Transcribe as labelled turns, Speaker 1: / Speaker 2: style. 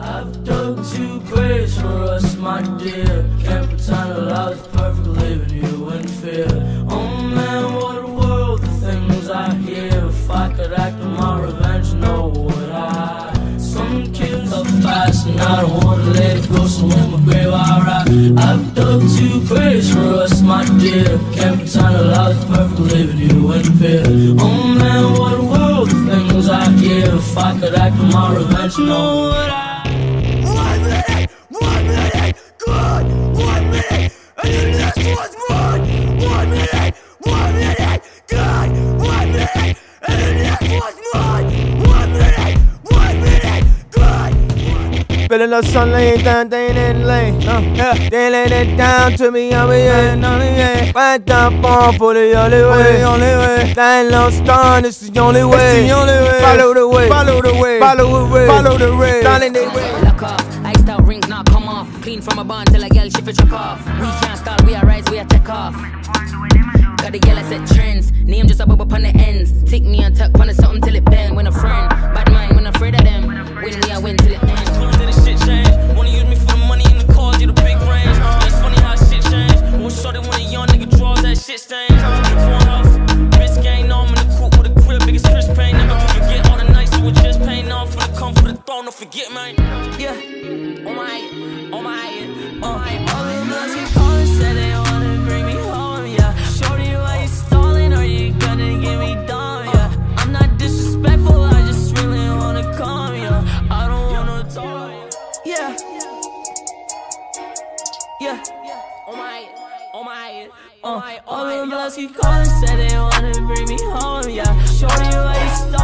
Speaker 1: I've dug two graves for us, my dear. Can't pretend that I was perfect, leaving you in fear. Oh man, what a world, the things I hear. If I could act on my revenge, no would I? Some kids are fast, and I don't wanna let it go, so in my grave I ride. I've dug two graves for us, my dear. Can't pretend that I was perfect, leaving you in fear. Oh man, what a world, the things I hear. If I could act on my revenge, no would I?
Speaker 2: Feeling the sun laying down, they ain't lane. Uh, yeah. They laid it down to me, I'm a yeah, no, yeah. Right down phone for the only way, the only way. That low star, this is the only way. the only way. Follow the way, follow the way, follow the way, follow the way. Darling, they way.
Speaker 3: Lock off, iced out rings now come off. Clean from a bond till a girl she fit chop off. We can't stop, we a rise, we a take off. Got the girl I set trends, name just a bubble upon the ends. Tick me and tuck on something till it bend. Yeah, oh my, oh my, oh my.
Speaker 1: All the girls keep calling, said they wanna bring me home, yeah. Shorty, why you stalling? Are you gonna get me down, yeah? I'm not disrespectful, I just really wanna come, yeah. I don't wanna talk, yeah. Yeah,
Speaker 3: Oh my, oh my, oh my, oh
Speaker 1: all
Speaker 3: my.
Speaker 1: the girls keep calling, said they wanna bring me home, yeah. Shorty, why you stalling?